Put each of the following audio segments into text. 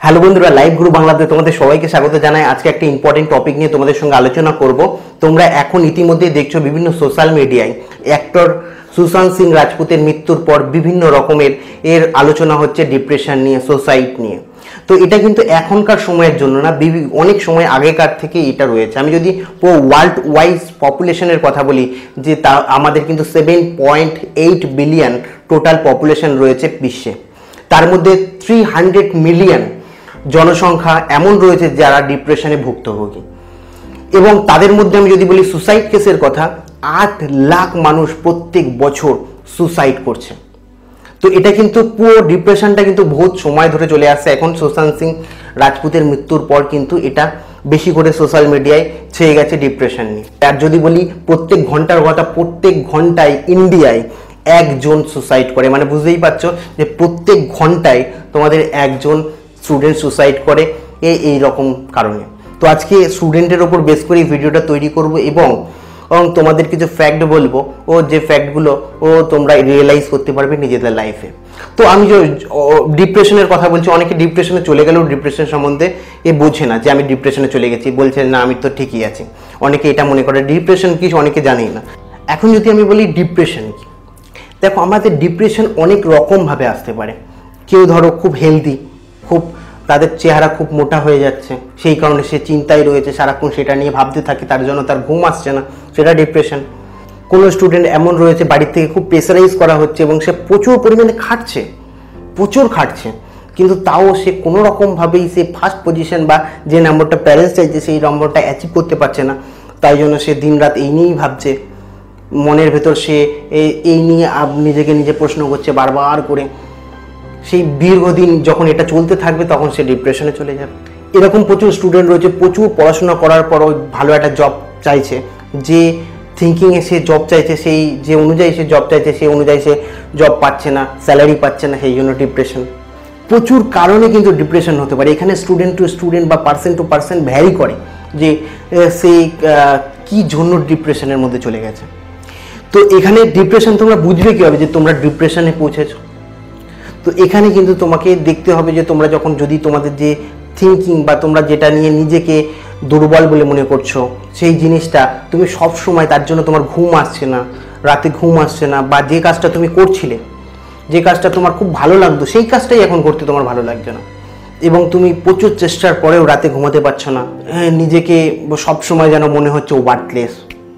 Hello বন্ধুরা live গুরু বাংলাতে তোমাদের সবাইকে স্বাগত জানাই। আজকে একটা ইম্পর্টেন্ট টপিক নিয়ে তোমাদের সঙ্গে আলোচনা করব। তোমরা এখন ইতিমধ্যে দেখছ বিভিন্ন সোশ্যাল মিডিয়ায় অ্যাক্টর সুশান্ত সিং রাজপুতের মৃত্যুর পর বিভিন্ন রকমের এর আলোচনা হচ্ছে ডিপ্রেশন নিয়ে সোসাইট নিয়ে। তো এটা কিন্তু এখনকার সময়ের জন্য না অনেক সময় আগেকার থেকে এটা রয়েছে। আমি যদি পুরো ওয়ার্ল্ড ওয়াইজ পপুলেশনের কথা বলি, যে তা আমাদের কিন্তু seven point eight billion total population রয়েছে বিশ্বে। তার মধ্যে থ্রি হান্ড্রেড মিলিয়ন জনসংখ্যা এমন রয়েছে যারা ডিপ্রেশনে ভুক্তভোগী। এবং তাদের মধ্যে আমি যদি বলি সুসাইড কেসের কথা, আট লাখ মানুষ প্রত্যেক বছর সুসাইড করছে। তো এটা কিন্তু পুরো ডিপ্রেশনটা কিন্তু বহুত সময় ধরে চলে আসছে। এখন সুশান্ত সিং রাজপুতের মৃত্যুর পর কিন্তু এটা বেশি করে সোশ্যাল মিডিয়ায় ছেয়ে গেছে ডিপ্রেশন নিয়ে। আর যদি বলি প্রত্যেক ঘণ্টার কথা, প্রত্যেক ঘন্টায় ইন্ডিয়ায় একজন সুসাইড করে। মানে বুঝতেই পারছ যে প্রত্যেক ঘন্টায় তোমাদের একজন স্টুডেন্ট সুসাইড করে এই এই রকম কারণে। তো আজকে স্টুডেন্টের ওপর বেস করে এই ভিডিওটা তৈরি করব এবং এবং তোমাদের কিছু ফ্যাক্ট বলব। ও, যে ফ্যাক্টগুলো ও তোমরা রিয়েলাইজ করতে পারবে নিজেদের লাইফে তো আমি যে ডিপ্রেশনের কথা বলছি, অনেকে ডিপ্রেশনে চলে গেলেও ডিপ্রেশন সম্বন্ধে এ বোঝে না যে আমি ডিপ্রেশনে চলে গেছি, বলছে না, আমি তো ঠিকই আছি। অনেকে এটা মনে করে ডিপ্রেশন কি অনেকে জানেই না। এখন যদি আমি বলি ডিপ্রেশন কি? দেখো, আমাদের ডিপ্রেশন অনেক রকমভাবে আসতে পারে। কেউ ধরো খুব হেলদি খুব, তাদের চেহারা খুব মোটা হয়ে যাচ্ছে। সেই কারণে সে চিন্তায় রয়েছে, সারাক্ষণ সেটা নিয়ে ভাবতে থাকে, তার জন্য তার ঘুম আসছে না, সেটা ডিপ্রেশন কোনো স্টুডেন্ট এমন রয়েছে, বাড়ির থেকে খুব প্রেসারাইজ করা হচ্ছে এবং সে প্রচুর পরিমাণে খাটছে, প্রচুর খাটছে। কিন্তু তাও সে কোনো রকমভাবেই সে ফার্স্ট পজিশন বা যে নম্বরটা প্যারেন্টস চাইছে, সেই নম্বরটা অ্যাচিভ করতে পারছে না। তাই জন্য সে দিনরাত এই নিয়েই ভাবছে। মনের ভেতর সে এই- নিয়ে নিজেকে নিজে প্রশ্ন করছে বারবার করে। সেই দীর্ঘদিন যখন এটা চলতে থাকবে, তখন সে ডিপ্রেশনে চলে যাবে। এরকম প্রচুর স্টুডেন্ট রয়েছে, প্রচুর পড়াশোনা করার পরও ভালো একটা জব চাইছে। যে থিঙ্কিংয়ে সে জব চাইছে, সেই যে অনুযায়ী সে জব চাইছে, সেই অনুযায়ী সে জব পাচ্ছে না স্যালারি পাচ্ছে না, সেই জন্য ডিপ্রেশন প্রচুর কারণে কিন্তু ডিপ্রেশন হতে পারে। এখানে স্টুডেন্ট টু স্টুডেন্ট বা পার্সন টু পার্সন ভ্যারি করে যে সে কি জন্য ডিপ্রেশনের মধ্যে চলে গেছে। তো এখানে ডিপ্রেশন তোমরা বুঝবে কীভাবে যে তোমরা ডিপ্রেশনে পৌঁছেছো? তো এখানে কিন্তু তোমাকে দেখতে হবে যে তোমরা যখন যদি তোমাদের যে থিঙ্কিং বা তোমরা যেটা নিয়ে নিজেকে দুর্বল বলে মনে করছ সেই জিনিসটা তুমি সব সময় তার জন্য তোমার ঘুম আসছে না রাতে ঘুম আসছে না বা যে কাজটা তুমি করছিলে যে কাজটা তোমার খুব ভালো লাগতো সেই কাজটাই এখন করতে তোমার ভালো লাগছে না। এবং তুমি প্রচুর চেষ্টার পরেও রাতে ঘুমাতে পারছ না। হ্যাঁ, নিজেকে সব সময় যেন মনে হচ্ছে ওয়ার্ডলেস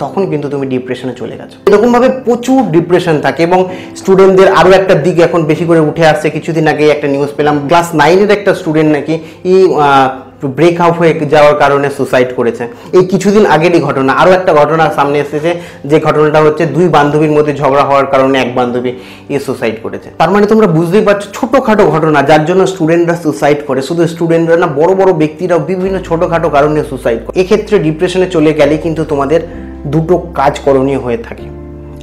তখন কিন্তু তুমি ডিপ্রেশনে চলে গেছো। এরকমভাবে প্রচুর ডিপ্রেশন থাকে এবং স্টুডেন্টদের আরও একটা দিক এখন বেশি করে উঠে আসছে। কিছুদিন আগে একটা নিউজ পেলাম ক্লাস নাইনের একটা স্টুডেন্ট নাকি ই ব্রেক আউট হয়ে যাওয়ার কারণে সুসাইড করেছে। এই কিছুদিন আগেরই ঘটনা। আরও একটা ঘটনা সামনে এসেছে, যে ঘটনাটা হচ্ছে দুই বান্ধবীর মধ্যে ঝগড়া হওয়ার কারণে এক বান্ধবী এ সুসাইড করেছে। তার মানে তোমরা বুঝতেই পারছ, ছোটোখাটো ঘটনা, যার জন্য স্টুডেন্টরা সুসাইড করে। শুধু স্টুডেন্টরা না, বড় বড় ব্যক্তিরাও বিভিন্ন ছোটোখাটো কারণে সুসাইড করে। এক্ষেত্রে ডিপ্রেশনে চলে গেলে কিন্তু তোমাদের দুটো কাজ করণীয় হয়ে থাকে।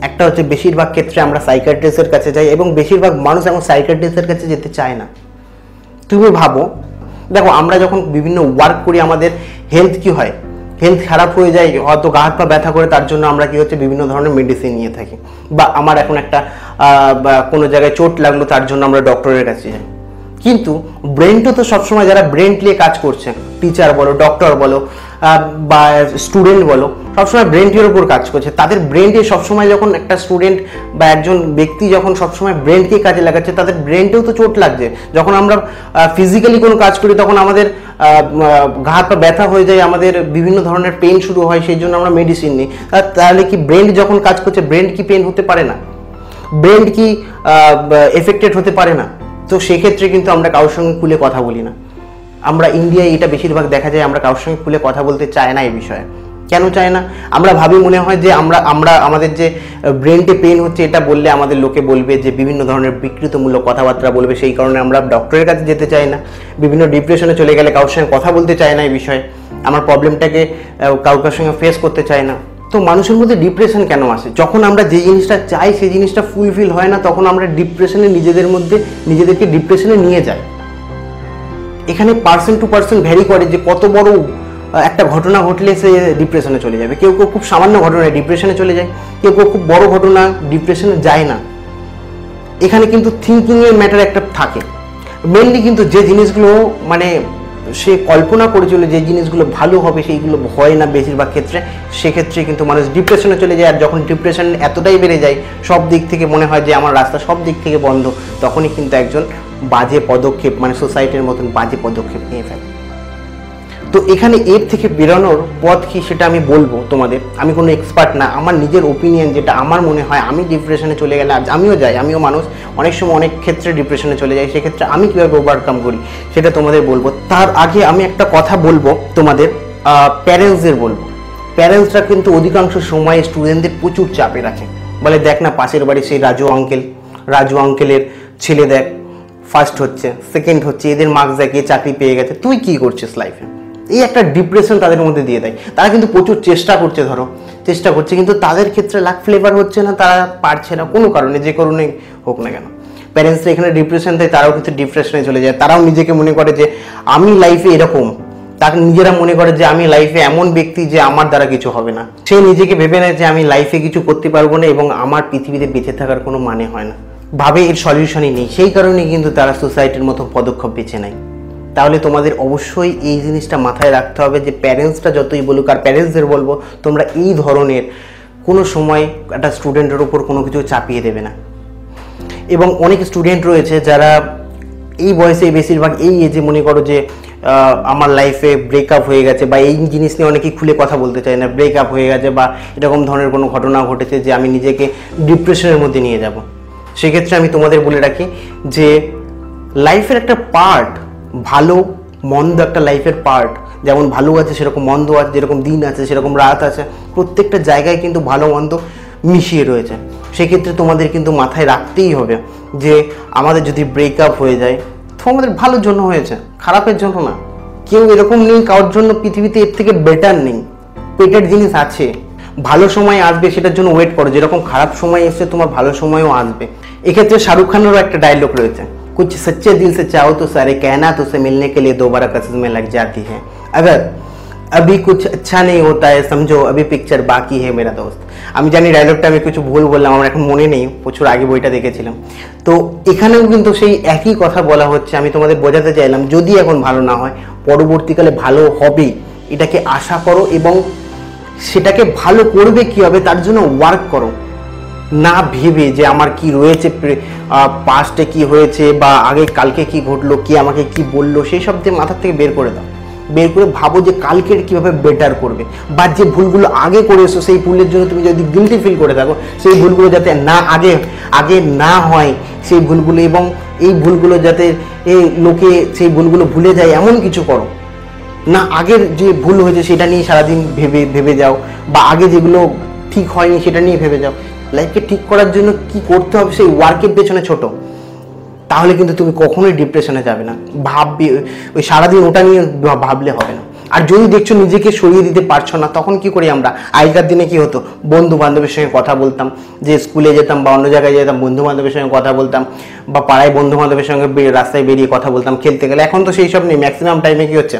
একটা হচ্ছে বেশিরভাগ ক্ষেত্রে আমরা সাইকাট্রিস্টের কাছে যাই এবং বেশিরভাগ মানুষ এখন সাইকাট্রিস্টের কাছে যেতে চায় না। তুমি ভাবো, দেখো আমরা যখন বিভিন্ন ওয়ার্ক করি আমাদের হেলথ কি হয়? হেলথ খারাপ হয়ে যায়, হয়তো গা হাত পা ব্যথা করে, তার জন্য আমরা কি হচ্ছে বিভিন্ন ধরনের মেডিসিন নিয়ে থাকি। বা আমার এখন একটা কোনো জায়গায় চোট লাগল, তার জন্য আমরা ডক্টরের কাছে যাই। কিন্তু ব্রেনটা তো সবসময় যারা ব্রেন নিয়ে কাজ করছে টিচার বলো ডক্টর বলো বা স্টুডেন্ট বলো, সবসময় ব্রেনটির উপর কাজ করছে। তাদের ব্রেনটি সবসময় যখন একটা স্টুডেন্ট বা একজন ব্যক্তি যখন সবসময় ব্রেনকে কাজে লাগাচ্ছে, তাদের ব্রেনটেও তো চোট লাগছে। যখন আমরা ফিজিক্যালি কোনো কাজ করি, তখন আমাদের ঘা হাত পা ব্যথা হয়ে যায়, আমাদের বিভিন্ন ধরনের পেন শুরু হয়, সেই জন্য আমরা মেডিসিন নিই। তাহলে কি ব্রেন যখন কাজ করছে ব্রেন কি পেন হতে পারে না? ব্রেন কি এফেক্টেড হতে পারে না? তো সেক্ষেত্রে কিন্তু আমরা কারোর সঙ্গে খুলে কথা বলি না। আমরা ইন্ডিয়ায় এটা বেশিরভাগ দেখা যায়, আমরা কারোর সঙ্গে খুলে কথা বলতে চায় না এই বিষয়ে। কেন চায় না? আমরা ভাবি মনে হয় যে আমরা আমরা, আমাদের যে ব্রেনটে পেন হচ্ছে এটা বললে আমাদের লোকে বলবে যে বিভিন্ন ধরনের বিকৃতমূলক কথাবার্তা বলবে, সেই কারণে আমরা ডক্টরের কাছে যেতে চাই না। বিভিন্ন ডিপ্রেশনে চলে গেলে কারোর সঙ্গে কথা বলতে চায় না এই বিষয়ে। আমার প্রবলেমটাকে কাউকার সঙ্গে ফেস করতে চায় না। তো মানুষের মধ্যে ডিপ্রেশন কেন আসে? যখন আমরা যে জিনিসটা চাই, সেই জিনিসটা ফুলফিল হয় না, তখন আমরা ডিপ্রেশনে নিজেদের মধ্যে, নিজেদেরকে ডিপ্রেশনে নিয়ে যাই। এখানে পার্সন টু পার্সন ভ্যারি করে যে কত বড় একটা ঘটনা ঘটলে সে ডিপ্রেশনে চলে যাবে। কেউ কেউ খুব সামান্য ঘটনায় ডিপ্রেশনে চলে যায়, কেউ কেউ খুব বড় ঘটনা ডিপ্রেশনে যায় না। এখানে কিন্তু থিঙ্কিংয়ের ম্যাটার একটা থাকে। মেনলি কিন্তু যে জিনিসগুলো মানে সে কল্পনা করেছিল যে জিনিসগুলো ভালো হবে, সেইগুলো হয় না বেশিরভাগ ক্ষেত্রে। সেক্ষেত্রে কিন্তু মানুষ ডিপ্রেশনে চলে যায়, আর যখন ডিপ্রেশন এতটাই বেড়ে যায়, সব দিক থেকে মনে হয় যে আমার রাস্তা সব দিক থেকে বন্ধ, তখনই কিন্তু একজন বাজে পদক্ষেপ মানে সোসাইটির মতন বাজে পদক্ষেপ নিয়ে ফেলে। তো এখানে এর থেকে বেরোনোর পথ কি সেটা আমি বলব তোমাদের। আমি কোনো এক্সপার্ট না, আমার নিজের ওপিনিয়ন যেটা আমার মনে হয়, আমি ডিপ্রেশনে চলে গেলে আমিও যাই, আমিও মানুষ, অনেক সময় অনেক ক্ষেত্রে ডিপ্রেশনে চলে যাই, সেক্ষেত্রে আমি কীভাবে ওভারকাম করি সেটা তোমাদের বলব। তার আগে আমি একটা কথা বলব তোমাদের প্যারেন্টসদের বলব। প্যারেন্টসরা কিন্তু অধিকাংশ সময়ে স্টুডেন্টদের প্রচুর চাপে রাখে। বলে দেখ না পাশের বাড়ি সেই রাজু আঙ্কেল রাজু আঙ্কেলের ছেলে দেখ ফার্স্ট হচ্ছে সেকেন্ড হচ্ছে, এদের মার্কস দেখ, এ চাকরি পেয়ে গেছে, তুই কি করছিস লাইফে এই একটা ডিপ্রেশন তাদের মধ্যে দিয়ে দেয়। তারা কিন্তু প্রচুর চেষ্টা করছে, ধরো। চেষ্টা করছে, কিন্তু তাদের ক্ষেত্রে লাক ফ্লেভার হচ্ছে না, তারা পারছে না কোনো কারণে, যে কারণে হোক না কেন। প্যারেন্টসরা এখানে ডিপ্রেশন দেয়, তারাও কিন্তু ডিপ্রেশনে চলে যায়। তারাও নিজেকে মনে করে যে, আমি লাইফে এরকম। তাকে নিজেরা মনে করে যে, আমি লাইফে এমন ব্যক্তি যে, আমার দ্বারা কিছু হবে না। সে নিজেকে ভেবে নেয় যে, আমি লাইফে কিছু করতে পারব না এবং আমার পৃথিবীতে বেঁচে থাকার কোনো মানে হয় না। ভাবে এর সলিউশনই নেই। সেই কারণে কিন্তু তারা সোসাইটির মতো পদক্ষেপ বেছে নেয়। তাহলে তোমাদের অবশ্যই এই জিনিসটা মাথায় রাখতে হবে যে প্যারেন্টসটা যতই বলুক, আর প্যারেন্টসদের বলব, তোমরা এই ধরনের কোনো সময় একটা স্টুডেন্টের ওপর কোনো কিছু চাপিয়ে দেবে না। এবং অনেক স্টুডেন্ট রয়েছে যারা এই বয়সে বেশিরভাগ এই এজে মনে করো যে আমার লাইফে ব্রেকআপ হয়ে গেছে বা এই জিনিস নিয়ে অনেকেই খুলে কথা বলতে চায় না ব্রেকআপ হয়ে গেছে বা এরকম ধরনের কোনো ঘটনা ঘটেছে যে আমি নিজেকে ডিপ্রেশনের মধ্যে নিয়ে যাব। সেক্ষেত্রে আমি তোমাদের বলে রাখি যে লাইফের একটা পার্ট ভালো, মন্দ একটা লাইফের পার্ট যেমন ভালো আছে, সেরকম মন্দ আছে, যেরকম দিন আছে, সেরকম রাত আছে। প্রত্যেকটা জায়গায় কিন্তু ভালো, মন্দ মিশিয়ে রয়েছে। সেক্ষেত্রে তোমাদের কিন্তু মাথায় রাখতেই হবে যে আমাদের যদি ব্রেকআপ হয়ে যায়, তো আমাদের ভালোর জন্য হয়েছে, খারাপের জন্য না। কেউ এরকম নেই, কারোর জন্য পৃথিবীতে এর থেকে বেটার নেই। পেটের জিনিস আছে। ভালো সময় আসবে, সেটার জন্য ওয়েট করো। যেরকম খারাপ সময় এসছে, তোমার ভালো সময়ও আসবে। এক্ষেত্রে শাহরুখ খানেরও একটা ডায়লগ রয়েছে। कुछ सच्चे दिल से चाहो तो सारे कहना तो उसे मिलने के लिए दोबारा कसम में लग जाती है अगर अभी कुछ अच्छा नहीं होता है समझो अभी पिक्चर बाकी है मेरा दोस्त আমি জানি ডায়লগটা আমি কিছু ভুল বললাম আমার এখন মনে নেই প্রচুর আগে বইটা দেখেছিলাম তো এখানেও কিন্তু সেই একই কথা বলা হচ্ছে আমি তোমাদের বোঝাতে চাইলাম যদি এখন ভালো না হয় পরবর্তীকালে ভালো হবে এটাকে আশা করো এবং সেটাকে ভালো করবে কি হবে তার জন্য ওয়ার্ক করো না ভেবে যে আমার কি রয়েছে পাস্টে কি হয়েছে বা আগে কালকে কি ঘটলো, কি আমাকে কি বলল, সেই সব দিয়ে মাথার থেকে বের করে দাও। বের করে ভাবো যে কালকের কীভাবে বেটার করবে বা যে ভুলগুলো আগে করে এসো সেই ভুলের জন্য তুমি যদি গিলটি ফিল করে থাকো, সেই ভুলগুলো যাতে না আগে আগে না হয়, সেই ভুলগুলো এবং এই ভুলগুলো যাতে এই লোকে সেই ভুলগুলো ভুলে যায়, এমন কিছু করো। না আগের যে ভুল হয়েছে, সেটা নিয়ে সারাদিন ভেবে ভেবে যাও বা আগে যেগুলো ঠিক হয়নি, সেটা নিয়ে ভেবে যাও। লাইফকে ঠিক করার জন্য কি করতে হবে সেই ওয়ার্কের পেছনে ছোট। তাহলে কিন্তু তুমি কখনোই ডিপ্রেশনে যাবে না। ভাববে, ওই সারাদিন ওটা নিয়ে ভাবলে হবে না। আর যদি দেখছ নিজেকে সরিয়ে দিতে পারছ না, তখন কি করি আমরা? আগেকার দিনে কি হতো? বন্ধু বান্ধবের সঙ্গে কথা বলতাম, যে স্কুলে যেতাম বা অন্য জায়গায় যেতাম বন্ধু বান্ধবের সঙ্গে কথা বলতাম বা পাড়ায় বন্ধু বান্ধবের সঙ্গে রাস্তায় বেরিয়ে কথা বলতাম, খেলতে গেলে। এখন তো সেই সব নেই ম্যাক্সিমাম টাইমে কি হচ্ছে?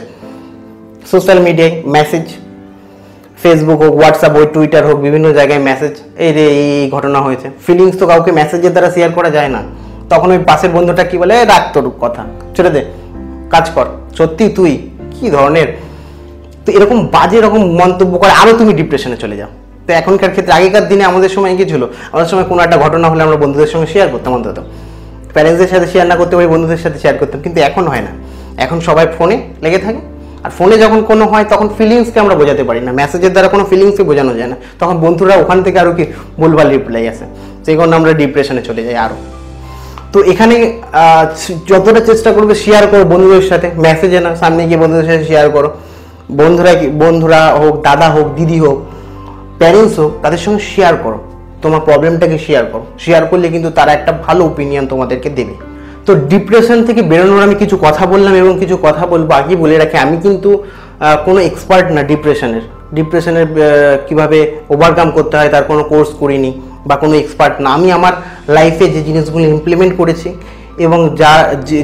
সোশ্যাল মিডিয়ায় মেসেজ ফেসবুক হোক হোয়াটসঅ্যাপ হোক টুইটার হোক বিভিন্ন জায়গায় মেসেজ এই রে এই ঘটনা হয়েছে। ফিলিংস তো কাউকে মেসেজের দ্বারা শেয়ার করা যায় না। তখন ওই পাশের বন্ধুটা কি বলে "এ, রাখ তোর কথা ছেড়ে দে কাজ কর সত্যি তুই কি ধরনের? তো এরকম বাজে এরকম মন্তব্য করে আরও তুমি ডিপ্রেশনে চলে যাও। তো এখনকার ক্ষেত্রে আগেকার দিনে আমাদের সময় কি ছিল? আমাদের সময় কোনো একটা ঘটনা হলে আমরা বন্ধুদের সঙ্গে শেয়ার করতাম অন্তত। প্যারেন্টসদের সাথে শেয়ার না করতে পারি বন্ধুদের সাথে শেয়ার করতাম কিন্তু এখন হয় না। এখন সবাই ফোনে লেগে থাকে। আর ফোনে যখন কোনো হয়, তখন ফিলিংসকে আমরা বোঝাতে পারি না। মেসেজের দ্বারা কোনো ফিলিংসকে বোঝানো যায় না। তখন বন্ধুরা ওখান থেকে আরও কি ভুলভাল রিপ্লাই আসে। সেই কারণে আমরা ডিপ্রেশনে চলে যাই আরও তো এখানে যতটা চেষ্টা করবে শেয়ার করো বন্ধুদের সাথে। মেসেজে না, সামনে গিয়ে বন্ধুদের সাথে শেয়ার করো। বন্ধুরা বন্ধুরা হোক, দাদা হোক, দিদি হোক প্যারেন্টস হোক, তাদের সঙ্গে শেয়ার করো। তোমার প্রবলেমটাকে শেয়ার করো। শেয়ার করলে কিন্তু তারা একটা ভালো ওপিনিয়ন তোমাদেরকে দেবে। তো ডিপ্রেশন থেকে বেরোনোর আমি কিছু কথা বললাম এবং কিছু কথা বলব আগে বলে রাখি, আমি কিন্তু কোনো এক্সপার্ট না ডিপ্রেশনের ডিপ্রেশনের কীভাবে ওভারকাম করতে হয় তার কোনো কোর্স করিনি বা কোনো এক্সপার্ট না। আমি আমার লাইফে যে জিনিসগুলো ইমপ্লিমেন্ট করেছি এবং যা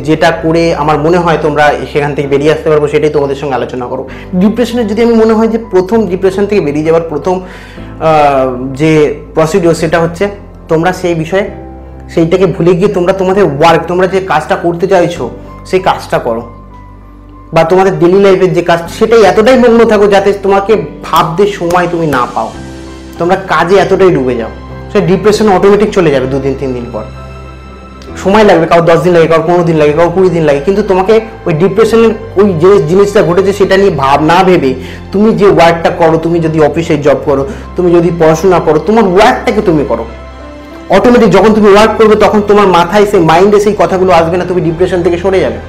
যেটা করে আমার মনে হয় তোমরা সেখান থেকে বেরিয়ে আসতে পারব, সেটাই তোমাদের সঙ্গে আলোচনা করো ডিপ্রেশনের যদি আমি মনে হয় যে প্রথম ডিপ্রেশন থেকে বেরিয়ে যাওয়ার প্রথম যে প্রসিডিওর সেটা হচ্ছে, তোমরা সেই বিষয়ে সেইটাকে ভুলে গিয়ে তোমরা তোমাদের ওয়ার্ক তোমরা যে কাজটা করতে চাইছো, সেই কাজটা করো। বা তোমাদের ডেলি লাইফের যে কাজ, সেটাই এতটাই মগ্ন থাকো যাতে তোমাকে ভাবতে সময় তুমি না পাও। তোমরা কাজে এতটাই ডুবে যাও। সে ডিপ্রেশন অটোমেটিক চলে যাবে দুদিন, তিন দিন পর। সময় লাগবে, কারও দশ দিন লাগে, কারও পনেরো দিন লাগে, কারও কুড়ি দিন লাগে। কিন্তু তোমাকে ওই ডিপ্রেশনের ওই যে জিনিসটা ঘটেছে, সেটা নিয়ে ভাব না ভেবে তুমি যে ওয়ার্কটা করো, তুমি যদি অফিসে জব করো, তুমি যদি পড়াশোনা করো, তোমার ওয়ার্কটাকে তুমি করো। অটোমেটিক যখন তুমি ওয়ার্ক করবে, তখন তোমার মাথায় সেই মাইন্ডে সেই কথাগুলো আসবে না, তুমি ডিপ্রেশন থেকে সরে যাবে।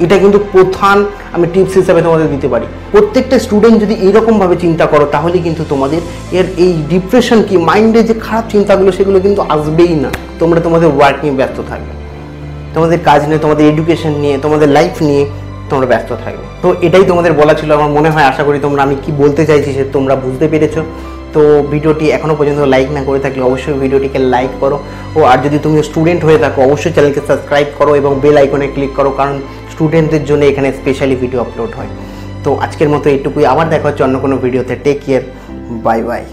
এটা কিন্তু প্রধান আমি টিপস হিসাবে তোমাদের দিতে পারি। প্রত্যেকটা স্টুডেন্ট যদি এইরকমভাবে চিন্তা করো, তাহলে কিন্তু তোমাদের এর এই ডিপ্রেশন কি মাইন্ডে যে খারাপ চিন্তাগুলো, সেগুলো কিন্তু আসবেই না। তোমরা তোমাদের ওয়ার্ক নিয়ে ব্যস্ত থাকবে। তোমাদের কাজ নিয়ে, তোমাদের এডুকেশন নিয়ে, তোমাদের লাইফ নিয়ে তোমরা ব্যস্ত থাকবে। তো এটাই তোমাদের বলা ছিল, আমার মনে হয়, আশা করি তোমরা আমি কি বলতে চাইছি সে তোমরা বুঝতে পেরেছ। তো ভিডিওটি এখনও পর্যন্ত লাইক না করে থাকলে অবশ্যই ভিডিওটিকে লাইক করো। ও, আর যদি তুমি স্টুডেন্ট হয়ে থাকো, অবশ্যই চ্যানেলকে সাবস্ক্রাইব করো এবং বেল আইকনে ক্লিক করো, কারণ স্টুডেন্টদের জন্য এখানে স্পেশালি ভিডিও আপলোড হয়। তো আজকের মতো এটুকুই আবার দেখা হচ্ছে অন্য কোনো ভিডিওতে টেক কেয়ার বাই বাই